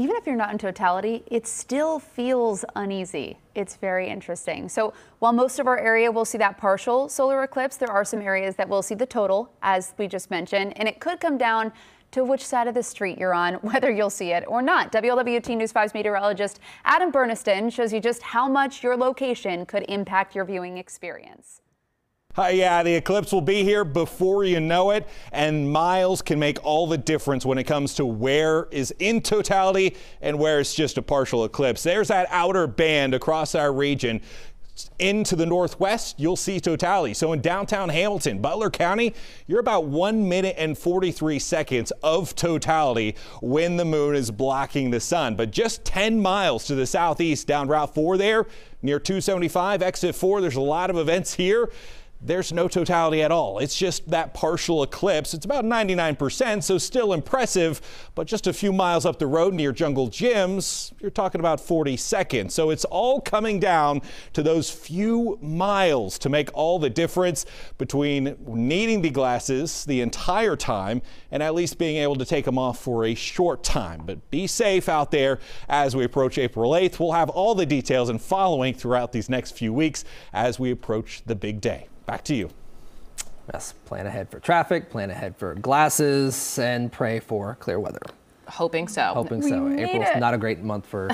even if you're not in totality, it still feels uneasy. It's very interesting. So while most of our area will see that partial solar eclipse, there are some areas that will see the total, as we just mentioned, and it could come down to which side of the street you're on, whether you'll see it or not. WLWT News 5's meteorologist Adam Burniston shows you just how much your location could impact your viewing experience. Hi, yeah, the eclipse will be here before you know it, and miles can make all the difference when it comes to where is in totality and where it's just a partial eclipse. There's that outer band across our region into the northwest, you'll see totality. So in downtown Hamilton, Butler County, you're about one minute and 43 seconds of totality when the moon is blocking the sun. But just 10 miles to the southeast down Route 4 there, near 275, exit 4, there's a lot of events here there's no totality at all. It's just that partial eclipse. It's about 99%, so still impressive, but just a few miles up the road near Jungle Jim's, you're talking about 40 seconds. So it's all coming down to those few miles to make all the difference between needing the glasses the entire time and at least being able to take them off for a short time. But be safe out there as we approach April 8th. We'll have all the details and following throughout these next few weeks as we approach the big day. Back to you. Yes, plan ahead for traffic, plan ahead for glasses, and pray for clear weather. Hoping so. Hoping so. need April's not a great month for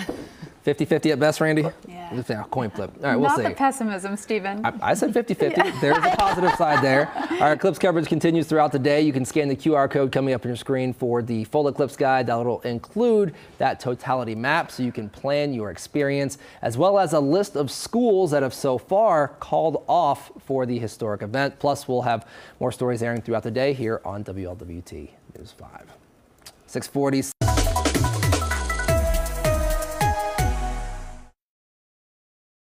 50-50 at best, Randy? Yeah. It's coin flip. All right, we'll not see. the pessimism, Stephen. I, I said 50-50. There's a positive side there. Our eclipse coverage continues throughout the day. You can scan the QR code coming up on your screen for the full eclipse guide. That will include that totality map so you can plan your experience, as well as a list of schools that have so far called off for the historic event. Plus, we'll have more stories airing throughout the day here on WLWT News 5. 640.